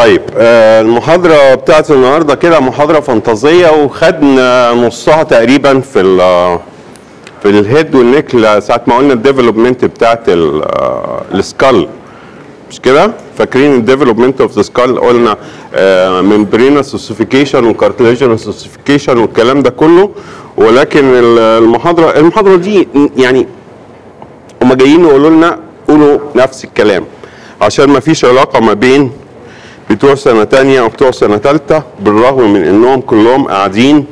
طيب آه، المحاضرة بتاعت النهاردة كده محاضرة فانتازيا وخدنا نصها تقريبا في ال في ال head وال neck ساعة ما قلنا ال development بتاعت آه، ال skull. مش كده؟ فاكرين ال development of the skull قلنا membranous ossification و cartilaginous ossification والكلام ده كله. ولكن ال- المحاضرة المحاضرة دي يعني هما جايين يقولوا لنا قولوا نفس الكلام. عشان ما فيش علاقة ما بين بتوع سنة تانية وبتوع سنة تالتة بالرغم من إنهم كلهم قاعدين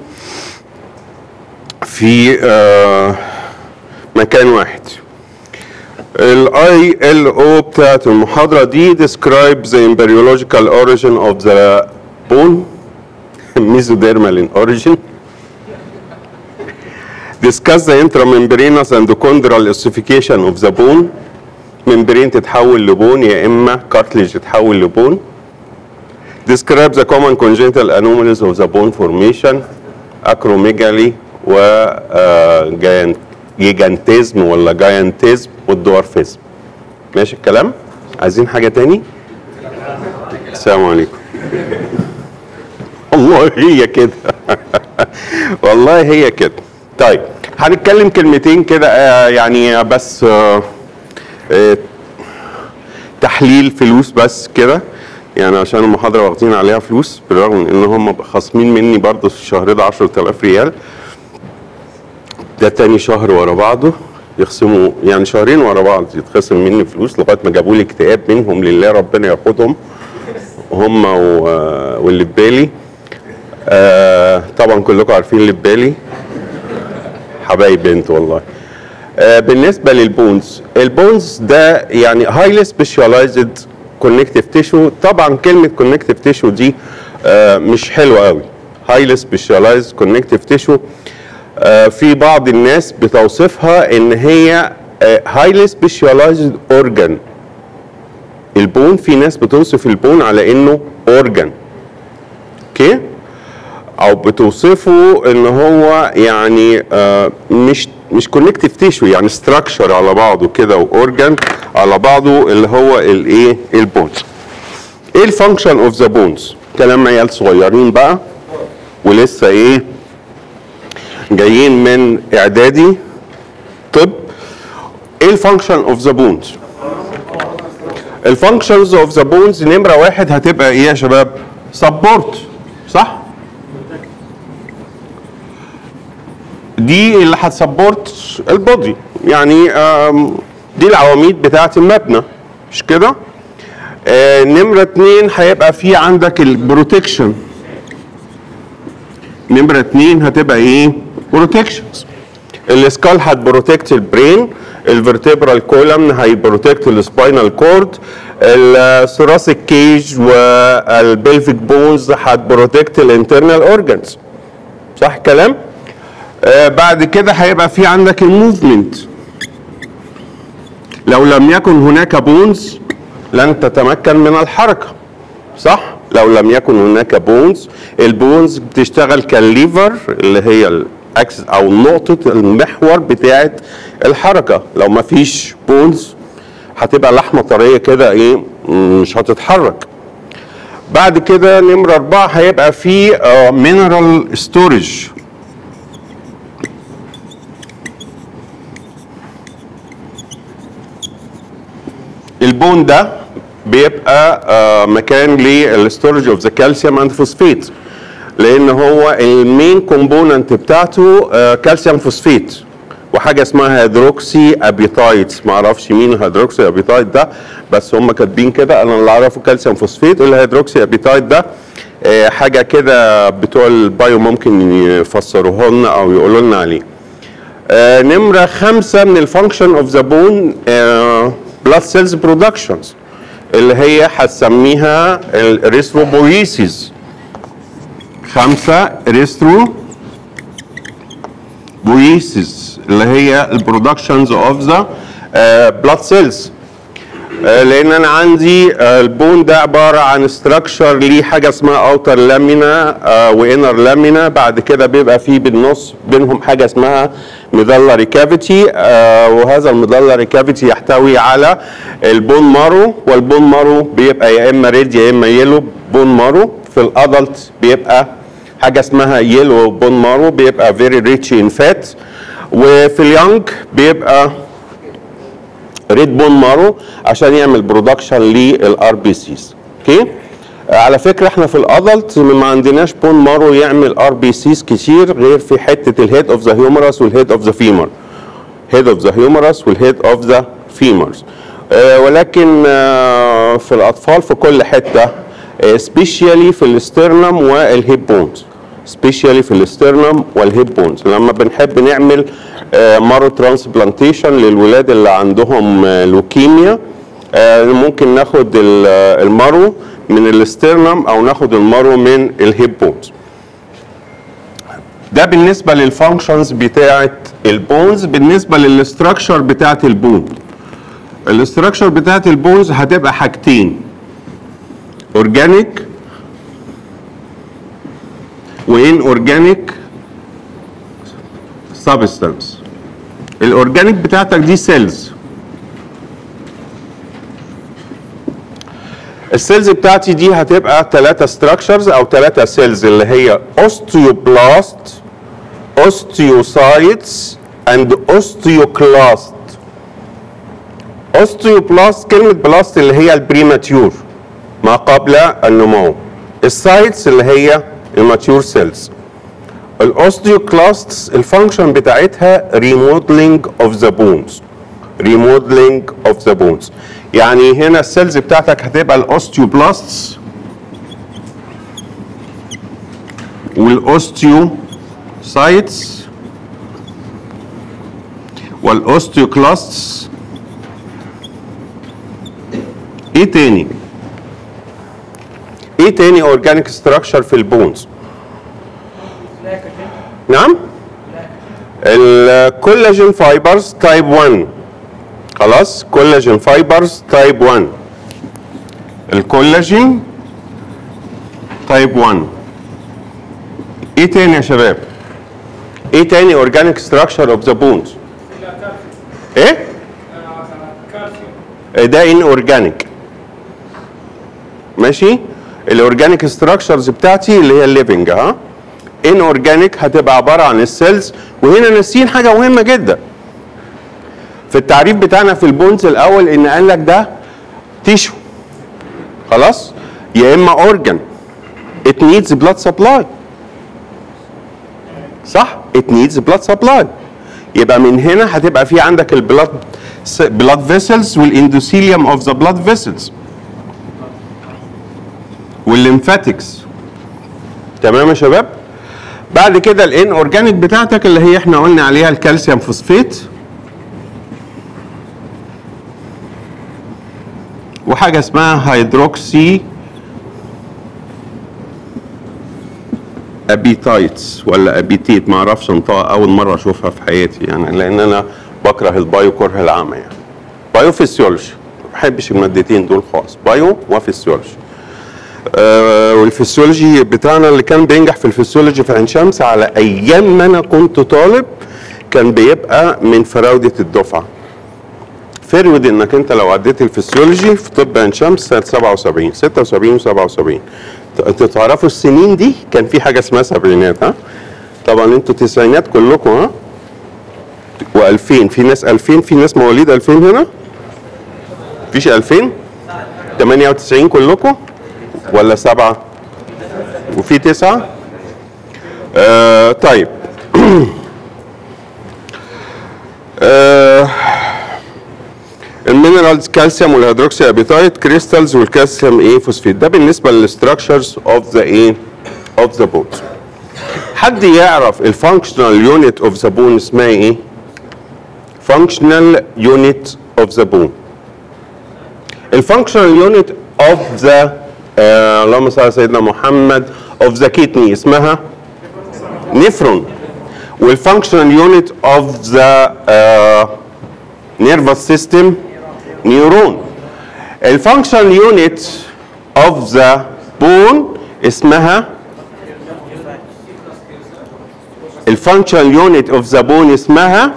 في آه، مكان واحد. الاي ال أو بتاعت المحاضرة دي describe the embryological origin of the bone. Mesodermal in origin. Discuss the intramembranous endochondral ossification of the bone. membrane تتحول ل bone يا إما cartilage تتحول ل bone. Describe the common congenital anomalies of the bone formation acromegaly و gigantism ولا giantism وال dwarfism. ماشي الكلام؟ عايزين حاجة تاني؟ السلام عليكم. والله هي كده. والله هي كده. طيب هنتكلم كلمتين كده آه، يعني بس آه، آه، تحليل فلوس بس كده. يعني عشان المحاضرة واخدين عليها فلوس بالرغم إن هم خاصمين مني برضه في الشهر ده 10000 ريال. ده تاني شهر ورا بعضه يخصموا يعني شهرين ورا بعض يتخصم مني فلوس لغاية ما جابوا لي اكتئاب منهم لله ربنا ياخدهم هم واللي في بالي. آه طبعا كلكم عارفين اللي في بالي. حبايب بنت والله. آه بالنسبة لل bones ال bones ده يعني highly specialized connective tissue طبعا كلمة connective tissue دي آه مش حلوة قوي. highly specialized connective tissue في بعض الناس بتوصفها إن هي highly specialized organ ال bone في ناس بتوصف ال bone على إنه organ okay أو بتوصفه إن هو يعني آه، مش مش connective tissue يعني structure على بعضه كده و organ على بعضه اللي هو الايه ال bones إيه ال function of the bones كلام عيال صغيرين بقى ولسه إيه؟ جايين من إعدادي طب. إيه ال function of the bones ال functions of the bones نمرة واحد هتبقى إيه يا شباب؟ support صح؟ دي اللي هت support ال body. يعني دي العواميد بتاعه المبنى. مش كده؟ آه، نمرة اتنين هيبقى في عندك ال protection. نمرة اتنين هتبقى إيه؟ protections. السكال هتبروتكت البرين الفرتبرال كولمن هيبروتكت السباينال كورد الثوراسيك كيج والبلفيك بونز هتبروتكت الانترنال اورجانز. صح الكلام؟ آه بعد كده هيبقى في عندك ال movement. لو لم يكن هناك bones لن تتمكن من الحركة صح؟ لو لم يكن هناك bones ال bones بتشتغل كال lever اللي هي ال axis أو نقطة المحور بتاعه الحركة. لو ما فيش bones هتبقى لحمة طرية كده إيه مش هتتحرك. بعد كده نمرة أربعة هيبقى في mineral storage ال bone ده بيبقى آه، مكان لل storage of the calcium and phosphate لأن هو ال main component بتاعته آه، calcium phosphate وحاجة اسمها hydroxyapatite ما أعرفش مين ال hydroxyapatite ده بس هم كاتبين كده. أنا اللي أعرفه calcium phosphate ال hydroxyapatite ده آه، حاجة كده بتوع ال bio ممكن يفسروها لنا أو يقولوا لنا عليه. آه، نمرة خمسة من ال function of the bone blood cells productions اللي هي هتسميها ال erythropoiesis. خمسة erythropoiesis اللي هي ال productions of the blood cells لأن أنا عندي آه، ال bone ده عبارة عن structure ليه حاجة اسمها outer lamina و inner lamina بعد كده بيبقى فيه بالنص بينهم حاجة اسمها medullary cavity وهذا ال medullary cavity يحتوي على ال bone marrow وال bone marrow بيبقى يا إما red يا إما yellow bone marrow. في ال adult بيبقى حاجة اسمها yellow bone marrow بيبقى very rich in fat وفي ال young بيبقى red bone marrow عشان يعمل production لل RBCs okay؟ على فكرة إحنا في ال adult ما عندناش bone marrow يعمل RBCs كتير غير في حتة ال head of the humerus وال head of the femur head of the humerus وال head of the femurs ولكن آه في الأطفال في كل حتة سبيشالي في الاسترنم والهيب بونز سبيشالي في الاسترنم والهيب بونز لما بنحب نعمل آه marrow transplantation للولاد اللي عندهم آه لوكيميا ممكن ناخد ال marrow من ال sternum أو ناخد ال marrow من ال hip bones ده بالنسبة لل functions بتاعه ال bones بالنسبة لل structure بتاعه ال bone ال structure بتاعه ال bones هتبقى حاجتين organic و inorganic substance ال organic بتاعتك دي cells ال cells بتاعتي دي هتبقى ثلاثة structures أو ثلاثة cells اللي هي osteoblast osteocytes and osteoclast osteoblast كلمة blast اللي هي ال premature ما قبل النمو. ال cytes اللي هي ال mature cells ال osteoclasts ال function بتاعتها remodeling of the bones remodeling of the bones يعني هنا ال cells بتاعتك هتبقى ال osteoblasts وال osteocytes وال osteoclasts. إيه تاني؟ إيه تاني organic structure في ال bones؟ نعم؟ ال collagen fibers type 1 خلاص. collagen fibers type 1 ال collagen type 1 إيه تاني يا شباب؟ إيه تاني؟ organic structure of the bones إيه؟ ده inorganic ماشي ال organic structures بتاعتي اللي هي ال living ها؟ inorganic هتبقى عبارة عن ال cells وهنا ناسيين حاجة مهمة جدا. في التعريف بتاعنا في ال bones الأول إن قال لك ده tissue خلاص؟ يا إما organ it needs blood supply. صح؟ It needs blood supply. يبقى من هنا هتبقى في عندك ال blood blood vessels وال endothelium of the blood vessels. وال lymphatics تمام يا شباب؟ بعد كده ال inorganic بتاعتك اللي هي إحنا قلنا عليها ال calcium phosphate. وحاجة اسمها hydroxy apatites ولا apatite ما أعرفش انطقها أول مرة أشوفها في حياتي يعني لأن أنا بكره البايو كره العمى يعني. bio physiology ما بحبش المادتين دول خالص. bio و physiology آه والفسيولوجي بتاعنا اللي كان بينجح في الفسيولوجي في عين شمس على أيام ما أنا كنت طالب كان بيبقى من فرود الدفعة. فرود إنك أنت لو عديت الفسيولوجي في طب عين شمس سنه 77 76 و77 أنتوا تعرفوا السنين دي؟ كان في حاجة اسمها سبعينات ها؟ طبعا أنتوا تسعينات كلكم ها؟ و2000 في ناس 2000 في ناس مواليد 2000 هنا؟ فيش 2000 98 كلكم؟ ولا سبعة؟ وفي تسعة؟ آه طيب. آه ال minerals calcium وال hydroxyapatite crystals وال calcium إيه فوسفيت ده بالنسبة لل structures of the إيه of the bones حد يعرف ال functional unit of the bone اسمها إيه؟ functional unit of the bone ال functional unit of the اللهم صل على سيدنا محمد of the kidney اسمها nephron وال functional unit of the nervous system neuron ال functional unit of the bone اسمها ال functional unit of the bone اسمها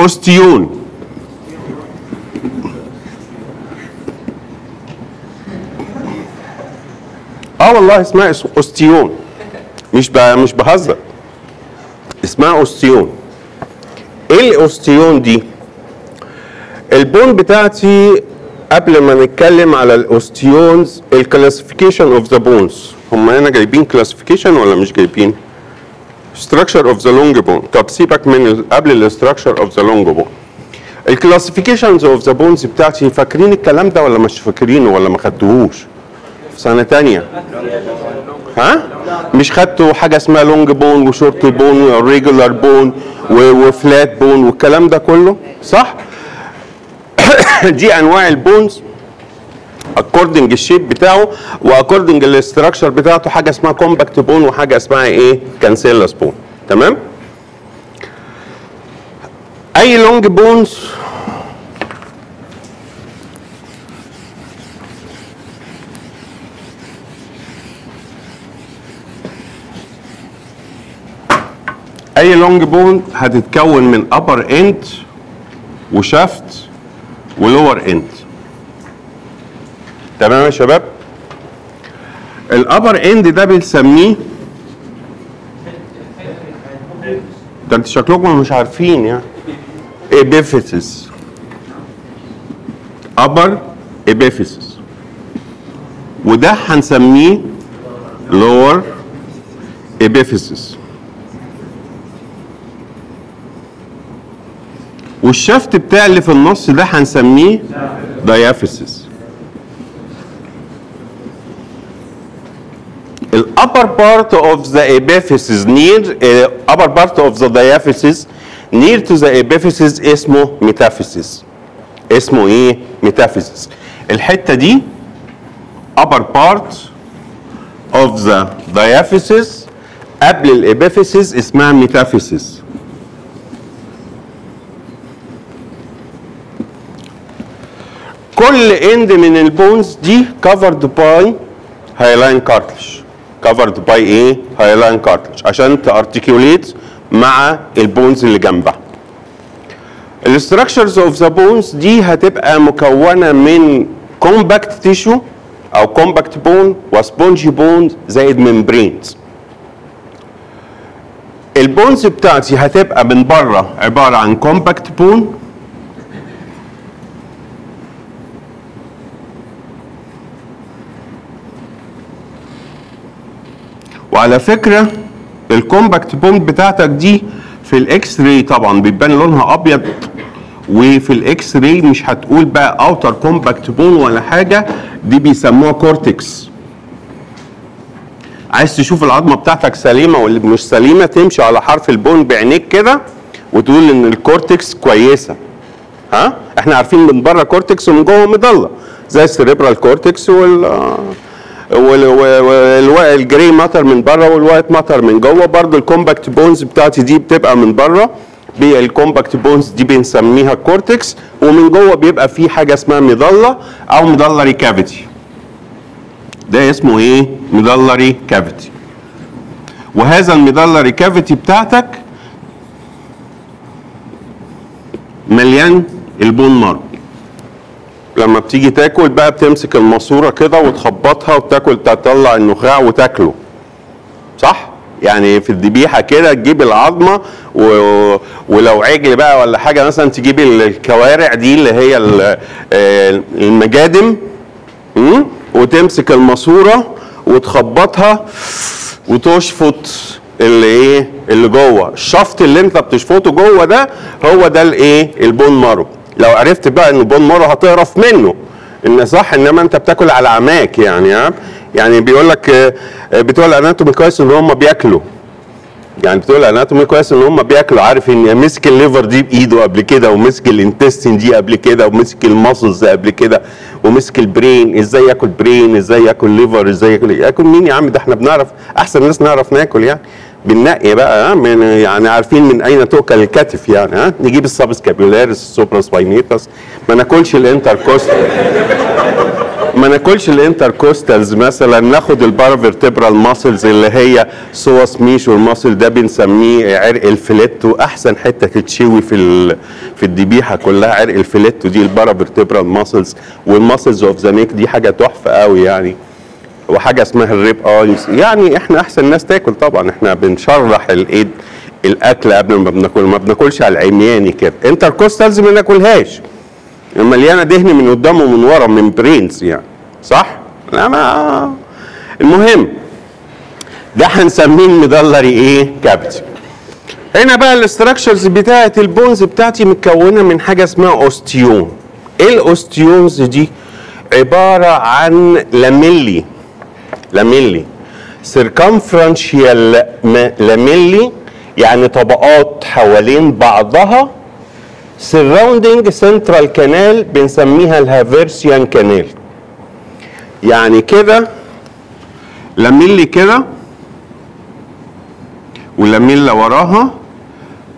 osteon آه والله اسمها os- osteon مش. مش بهزر. اسمها osteon إيه ال osteon دي؟ ال bone بتاعتي قبل ما نتكلم على ال osteons ال classification of the bones هم هنا جايبين classification ولا مش جايبين؟ Structure of the long bone. طب سيبك من قبل ال structure of the long bone ال classifications of the bones بتاعتي فاكرين الكلام ده ولا مش فاكرينه ولا ما خدتوهوش؟ في سنة تانية. ها؟ مش خدتوا حاجة اسمها long bone و short bone و irregular bone و flat bone والكلام ده كله؟ صح؟ دي انواع ال bones according ال shape بتاعه و according ال structure بتاعته حاجة اسمها compact bone وحاجة اسمها إيه؟ cancellous bone تمام؟ أي long bones أي long bone هتتكون من upper end و shaft و lower end. تمام يا شباب؟ ال upper end ده بنسميه ده انت شكلكم مش عارفين يعني. epiphysis upper epiphysis وده هنسميه لور ابيفيسس والشفت بتاع اللي في النص ده هنسميه diaphysis ال upper part of the epiphysis near uh, upper part of the diaphysis near to the epiphysis اسمه metaphysis اسمه إيه metaphysis الحتة دي upper part of the diaphysis قبل ال epiphysis اسمها metaphysis كل end من ال bones دي covered by hyaline cartilage covered by إيه hyaline cartilage عشان ت articulate مع ال bones اللي جنبها. ال structures of the bones دي هتبقى مكونة من compact tissue أو compact bone و spongy bone زائد membranes ال bones بتاعتي هتبقى من بره عبارة عن compact bone وعلى فكرة ال compact bone بتاعتك دي في ال X-ray طبعا بيبان لونها أبيض وفي ال X-ray مش هتقول بقى outer compact bone ولا حاجة دي بيسموها cortex عايز تشوف العظمة بتاعتك سليمة ولا مش سليمة تمشي على حرف ال bone بعينيك كده وتقول إن ال cortex كويسة. ها؟ إحنا عارفين من بره cortex ومن جوه medulla زي ال cerebral cortex وال وال grey matter من بره وال white matter من جوه. برضو ال compact bones بتاعتي دي بتبقى من بره. ال compact bones دي بنسميها cortex ومن جوه بيبقى في حاجة اسمها medulla أو medullary cavity ده اسمه إيه؟ medullary cavity وهذا ال medullary cavity بتاعتك مليان ال bone marrow لما بتيجي تاكل بقى بتمسك الماسورة كده وتخبطها وتاكل تطلع النخاع وتاكله. صح؟ يعني في الذبيحة كده تجيب العظمة و... ولو عجل بقى ولا حاجة مثلا تجيب الكوارع دي اللي هي آه، المجادم? وتمسك الماسورة وتخبطها وتشفط اللي إيه؟ اللي جوه. الشفط اللي أنت بتشفطه جوه ده هو ده الإيه؟ ال bone marrow. لو عرفت بقى ان ال bone marrow هتقرف منه. إن صح إنما أنت بتاكل على عماك يعني ها؟ يعني بيقول لك آه، آه، بتوع ال anatomy كويس إن هم بياكلوا. يعني بتوع ال anatomy كويس إن هم بياكلوا. عارف إن مسك ال liver دي بإيده قبل كده ومسك ال intestine دي قبل كده ومسك ال muscles قبل كده ومسك ال brain إزاي ياكل brain إزاي ياكل liver إزاي ياكل ياكل مين يا عم؟ ده إحنا بنعرف أحسن ناس نعرف ناكل يعني. بننقي بقى من يعني عارفين من أين تؤكل الكتف يعني ها؟ نجيب ال subscapularis ال supraspinatus ما ناكلش ال intercost ما ناكلش ال intercostals مثلا. ناخد ال paravertebral muscles اللي هي psoas major وال muscle ده بنسميه عرق الفليتو. أحسن حتة تتشوي في ال- في الذبيحه كلها عرق الفليتو دي ال paravertebral muscles وال muscles of the neck دي حاجة تحفة قوي يعني. وحاجة اسمها الريب ايز يعني إحنا أحسن ناس تاكل طبعا. إحنا بنشرح الإيد الأكل قبل ما بناكل. ما بناكلش على العمياني كده. انتركوستالز ما ناكلهاش. مليانة دهن من قدام ومن ورا من برينز يعني. صح؟ لا ما. المهم ده هنسميه المدلري إيه؟ كابت هنا بقى الاستراكشرز بتاعه البونز بتاعتي متكونه من حاجة اسمها اوستيون إيه ال osteons دي؟ عبارة عن lamellae lamellae circumferential lamellae يعني طبقات حوالين بعضها. surrounding central canal بنسميها ال Haversian canal يعني كده lamellae كده و lamella وراها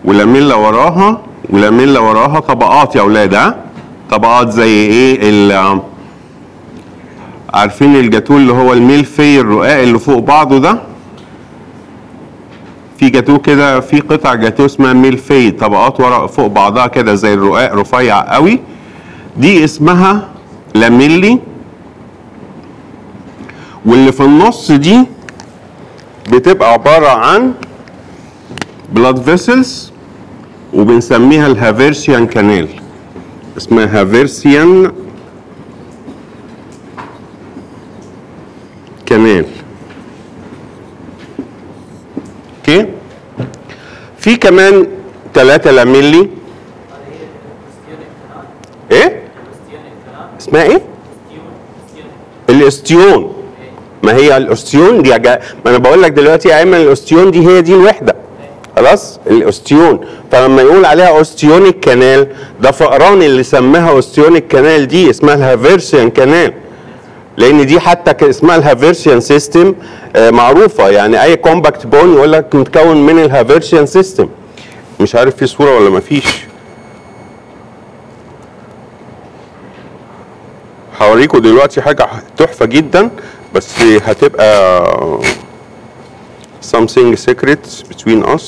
و lamella وراها و lamella وراها طبقات يا أولاد ها؟ طبقات زي إيه؟ عارفين الجاتو اللي هو الميل فيه الرقاق اللي فوق بعضه ده؟ في جاتو كده في قطع جاتو اسمها ميل فيه طبقات ورا فوق بعضها كده زي الرقاق رفيع قوي. دي اسمها lamellae. واللي في النص دي بتبقى عبارة عن blood vessels وبنسميها ال Haversian canal اسمها Haversian canal okay في كمان 3 lamellae إيه؟ اسمها إيه؟ ال osteon. ما هي ال osteon؟ دي جا... ما أنا بقول لك دلوقتي يا أيمن ال osteon دي هي دي الوحدة. خلاص؟ ال osteon. فلما يقول عليها osteonic canal ده فقران اللي سماها osteonic canal دي اسمها ال Haversian canal لأن دي حتى اسمها ال Haversian system معروفة. يعني أي compact bone يقول لك متكون من ال Haversian system. مش عارف في صورة ولا ما فيش. هوريكم دلوقتي حاجة تحفة جدا بس هتبقى something secret between us.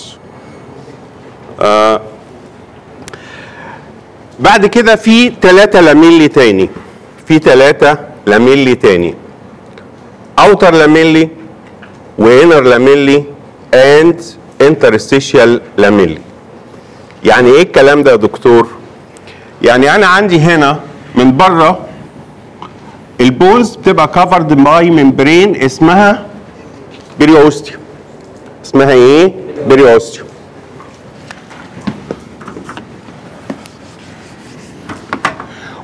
آه بعد كده في ثلاثة lamellae تاني. في ثلاثة lamellae تاني. outer lamellae و inner lamellae and interstitial lamellae يعني إيه الكلام ده يا دكتور؟ يعني أنا عندي هنا من بره ال bones بتبقى covered by membrane اسمها periosteum اسمها إيه؟ periosteum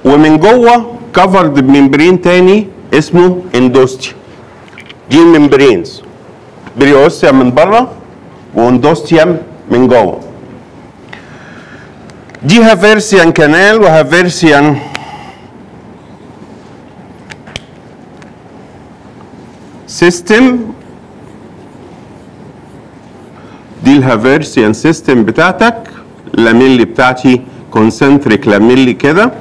ومن جوه covered ب membrane تاني اسمه endosteum دي ال membranes periosteum من بره و endosteum من جوه دي Haversian canal و Haversian system دي ال Haversian system بتاعتك lamellae بتاعتي concentric lamellae كده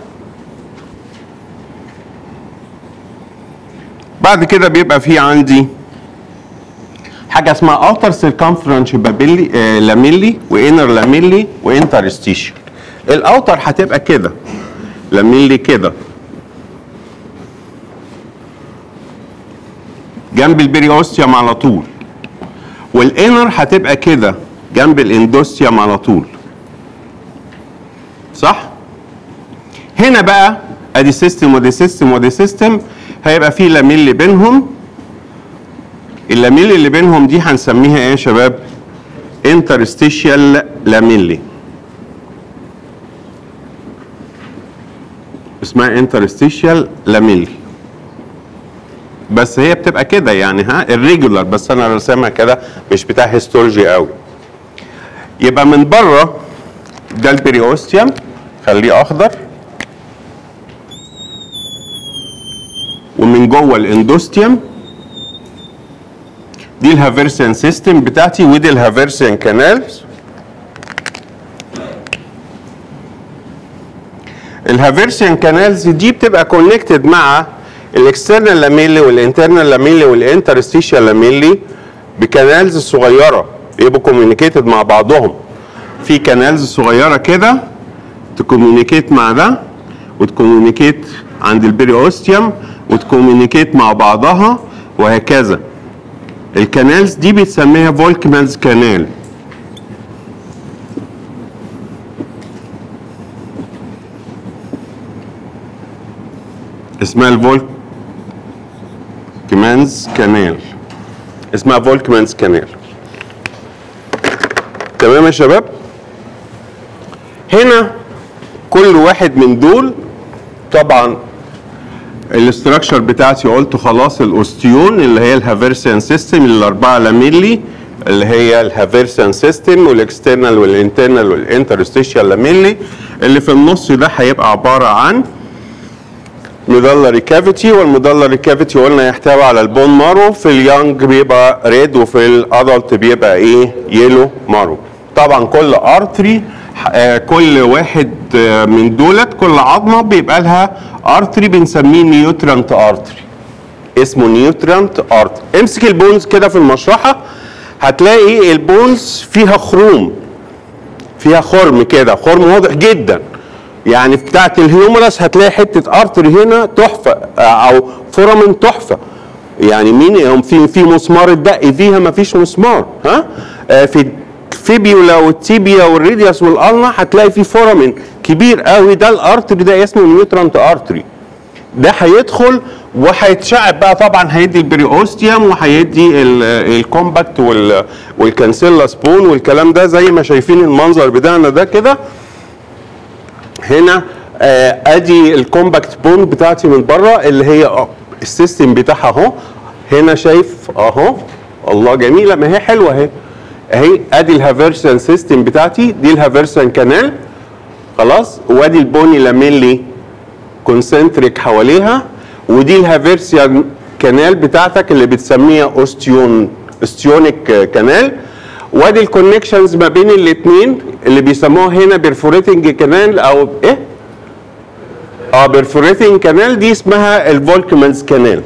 بعد كده بيبقى في عندي حاجة اسمها outer circumferential lamellae و inner lamellae و interstitial ال outer هتبقى كده lamellae كده. جنب ال periosteum على طول. وال inner هتبقى كده جنب ال endosteum على طول. صح؟ هنا بقى ادي system ودي system ودي system هيبقى في lamellae بينهم. ال lamellae اللي بينهم دي هنسميها إيه يا شباب؟ interstitial lamellae اسمها interstitial lamellae بس هي بتبقى كده يعني ها irregular بس أنا راسمها كده مش بتاع histology قوي. يبقى من بره ده ال periosteum خليه أخضر. ومن جوه ال endosteum. دي ال Haversian system بتاعتي ودي ال Haversian canals. ال Haversian canals دي بتبقى connected مع الاكسترنال لاميلي والانترنال لاميلي والانترستيشال لاميلي بكنالز صغيرة. يبقوا communicated مع بعضهم. في canals صغيرة كده تكوميونيكيت مع ده وتكوميونيكيت عند البريوستيوم وتكوميونيكيت مع بعضها وهكذا. ال canals دي بتسميها Volkmann's canal. اسمها ال Volkmann's canal. اسمها Volkmann's canal. تمام يا شباب؟ هنا كل واحد من دول طبعا ال structure بتاعتي قلت خلاص ال osteon اللي هي ال Haversian system الأربعة lamellae اللي هي الهافيرسيان سيستم والاكسترنال والانترنال والانترستيشال لاميلي اللي في النص ده هيبقى عبارة عن medullary cavity وال medullary cavity قلنا يحتوي على ال bone marrow في ال young بيبقى red وفي ال adult بيبقى إيه؟ yellow marrow طبعا كل artery كل واحد آه، من دولت كل عظمة بيبقى لها artery بنسميه nutrient artery اسمه nutrient artery امسك ال bones كده في المشرحة هتلاقي ال bones فيها خروم فيها خرم كده خرم واضح جدا. يعني بتاعت ال humerus هتلاقي حتة artery هنا تحفة آه، أو foramen تحفة. يعني مين؟ في في مسمار الدق فيها ما فيش مسمار ها؟ آه، في الفيبيولا والتيبيا والريديوس والألنا هتلاقي في foramen كبير قوي. ده ال artery ده اسمه nutrient artery. ده هيدخل وهيتشعب بقى. طبعا هيدي ال periosteum وهيدي ال- ال compact وال- وال cancellous bone والكلام ده زي ما شايفين المنظر بتاعنا ده كده. هنا آه أدي ال compact bone بتاعتي من بره اللي هي آه، ال system بتاعها أهو. هنا شايف أهو. الله جميلة ما هي حلوة أهي. اهي ادي ال Haversian system بتاعتي دي ال Haversian canal. خلاص؟ وادي ال bony lamellae concentric حواليها. ودي ال Haversian canal بتاعتك اللي بتسميها osteon osteonic canal. وادي ال connections ما بين الاثنين اللي بيسموها هنا perforating canal أو إيه؟ آه perforating canal. دي اسمها ال Volkmann's canal.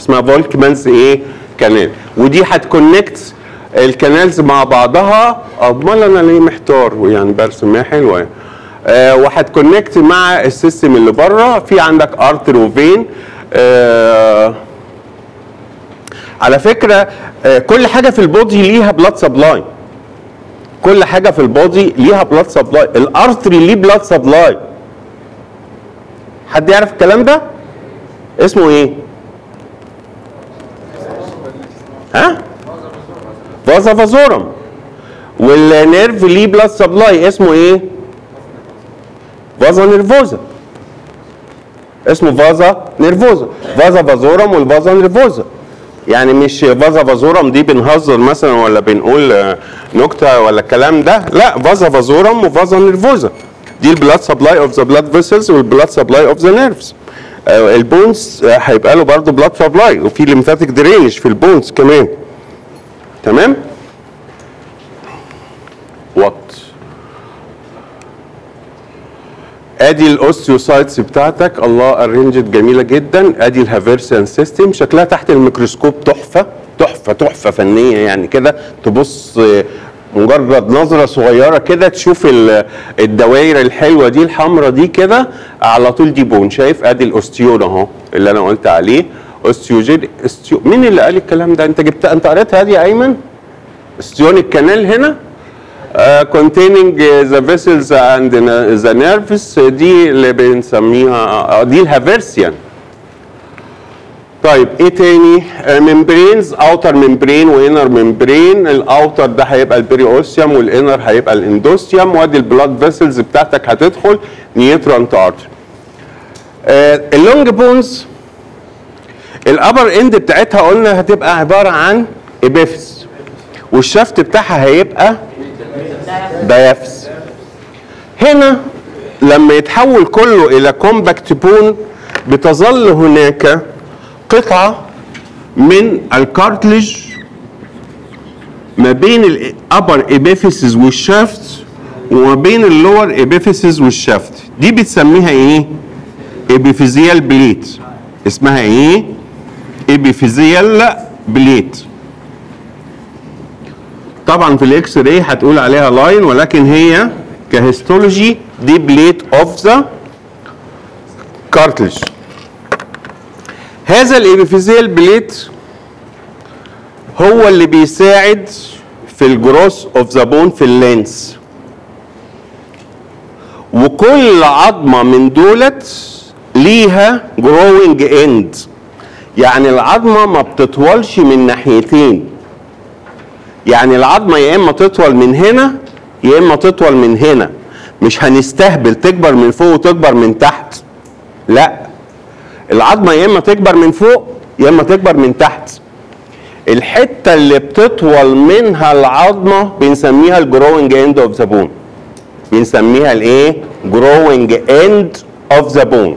اسمها Volkmann's إيه؟ canal. ودي هت connect ال canals مع بعضها. أمال أنا ليه محتار؟ يعني برسم ما هي حلوة يعني. وهت connect مع ال system اللي بره. في عندك artery و vein آه على فكرة آه كل حاجة في ال body ليها blood supply كل حاجة في ال body ليها blood supply ال artery ليه blood supply حد يعرف الكلام ده؟ اسمه إيه؟ ها؟ vasa vasorum وال nerve ليه blood supply اسمه إيه؟ vasa nervosa. اسمه vasa nervosa. vasa vasorum وال vasa nervosa. يعني مش vasa vasorum دي بنهزر مثلا ولا بنقول نكتة ولا الكلام ده. لا vasa vasorum و vasa nervosa. دي ال blood supply of the blood vessels وال blood supply of the nerves ال bones آه، هيبقى له برضه blood supply وفي lymphatic drainage في ال bones كمان. تمام؟ وات ادي ال osteocytes بتاعتك الله arranged جميلة جدا. ادي ال Haversian system شكلها تحت الميكروسكوب تحفة تحفة تحفة فنية يعني كده. تبص آه، مجرد نظرة صغيرة كده تشوف ال- الدوائر الحلوة دي الحمراء دي كده على طول دي bone شايف؟ ادي ال osteon اهو اللي أنا قلت عليه. osteogen osteo مين اللي قال الكلام ده؟ أنت جبتها أنت قريتها دي يا أيمن؟ osteon ال canal هنا؟ Uh, containing the vessels and the nerves. دي اللي بنسميها uh, دي ال Haversian. طيب إيه تاني؟ membranes outer membrane و inner membrane ال outer ده هيبقى ال periosteum وال inner هيبقى ال endosteum وادي ال blood vessels بتاعتك هتدخل. nutrient artery ال long bones. ال upper end بتاعتها قلنا هتبقى عبارة عن epiphysis وال shaft بتاعها هيبقى diaphysis هنا لما يتحول كله إلى compact bone بتظل هناك قطعة من ال cartilage ما بين ال upper epiphysis وال shaft وما بين ال lower epiphysis وال shaft دي بتسميها إيه؟ epiphyseal plate. اسمها إيه؟ epiphyseal plate طبعا في ال x-ray هتقول عليها line ولكن هي ك histology دي plate of the cartilage هذا ال epiphyseal plate هو اللي بيساعد في ال growth of the bone في ال length. وكل عظمة من دولت ليها growing end يعني العظمة ما بتطولش من ناحيتين. يعني العظمة يا إما تطول من هنا يا إما تطول من هنا. مش هنستهبل تكبر من فوق وتكبر من تحت. لا. العظمة يا إما تكبر من فوق يا إما تكبر من تحت. الحتة اللي بتطول منها العظمة بنسميها ال growing end of the bone بنسميها الايه growing end of the bone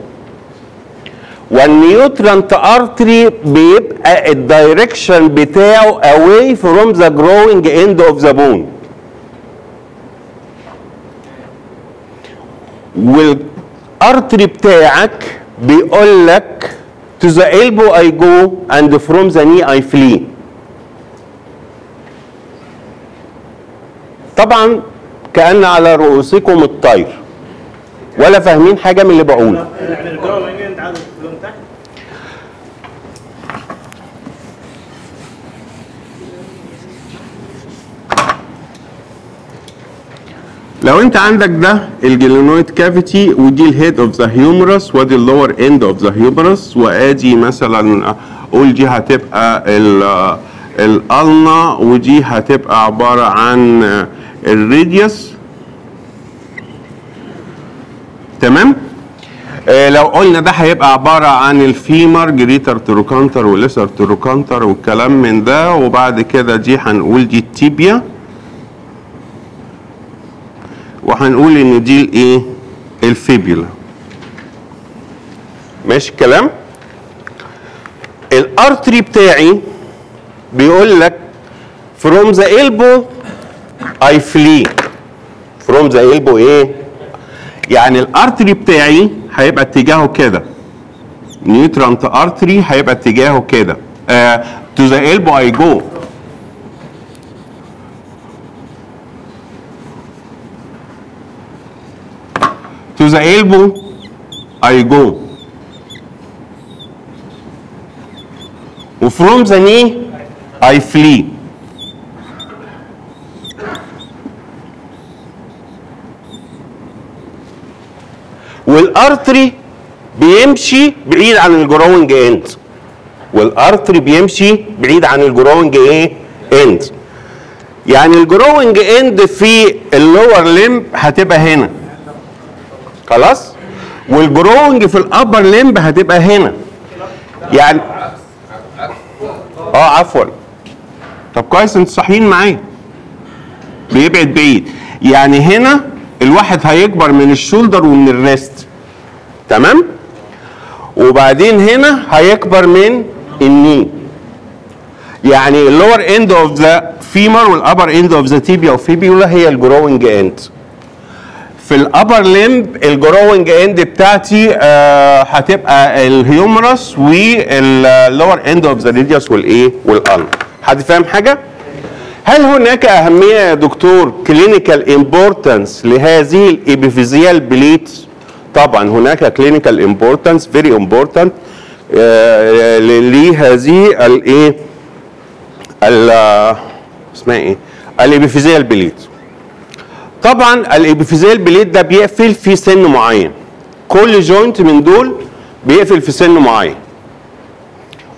وال nutrient artery بيبقى ال direction بتاعه away from the growing end of the bone. وال artery بتاعك بيقول لك to the elbow I go and from the knee I flee? طبعا كأن على رؤوسكم الطير. ولا فاهمين حاجة من اللي بقوله يعني ال growing end عاوز من تحت لو انت عندك ده ال glenoid cavity ودي ال head of the humerus وادي ال lower end of the humerus وآدي مثلا قول دي هتبقى ال- ال ulna ودي هتبقى عبارة عن ال radius تمام؟ آه، لو قلنا ده هيبقى عبارة عن ال femur greater trochanter و lesser trochanter والكلام من ده وبعد كده دي هنقول دي ال tibia. وهنقول إن دي الإيه؟ ال fibula ماشي الكلام؟ ال artery بتاعي بيقول لك from the elbow I flee. From the elbow إيه؟ يعني ال artery بتاعي هيبقى اتجاهه كده. nutrient artery هيبقى اتجاهه كده. آه to the elbow I go. The elbow I go. و from the knee I flee. وال artery بيمشي بعيد عن ال growing end وال artery بيمشي بعيد عن ال growing إيه end يعني ال growing end في ال lower limb هتبقى هنا. خلاص؟ وال growing في ال upper limb هتبقى هنا. يعني آه عفوا. طب كويس أنتوا صاحيين معايا. بيبعد بعيد. يعني هنا الواحد هيكبر من ال shoulder ومن ال wrist. تمام؟ وبعدين هنا هيكبر من ال knee. يعني ال lower end of the femur وال upper end of the tibia و fibula هي ال growing end في ال upper limb ال growing end بتاعتي آه هتبقى ال humerus وال lower end of the radius والإيه؟ وال ulna حد فاهم حاجة؟ هل هناك أهمية يا دكتور clinical importance لهذه ال epiphyseal plate طبعا هناك clinical importance very important لهذه الايه ال- اسمها إيه؟ ال epiphyseal plate طبعا ال epiphyseal plate ده بيقفل في سن معين. كل joint من دول بيقفل في سن معين.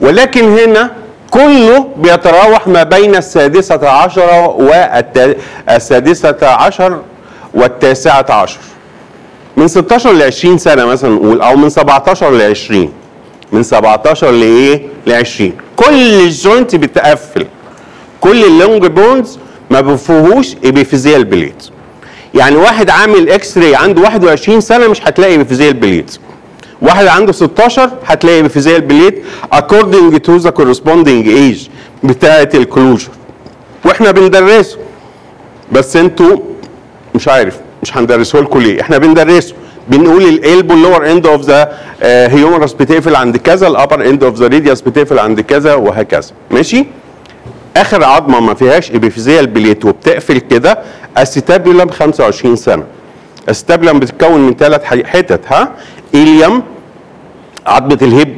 ولكن هنا كله بيتراوح ما بين السادسة عشر والسادسة عشر والتاسعة عشر. من 16 ل 20 سنة مثلا نقول أو من 17 ل 20 من 17 لإيه؟ ل 20 كل ال joint بتقفل. كل ال long bones ما بيفيهوش epiphyseal plate يعني واحد عامل x-ray عنده 21 سنة مش هتلاقي epiphyseal plate واحد عنده 16 هتلاقي epiphyseal plate according to the corresponding age بتاعه ال closure وإحنا بندرسه. بس أنتوا مش عارف مش هندرسه لكم ليه؟ إحنا بندرسه. بنقول ال elbow ال lower end of the humerus بتقفل عند كذا ال upper end of the radius بتقفل عند كذا وهكذا. ماشي؟ آخر عظمة ما فيهاش epiphyseal plate وبتقفل كده acetabulum 25 سنة. acetabulum بتتكون من ثلاث حتت ها؟ ilium عظمة ال hip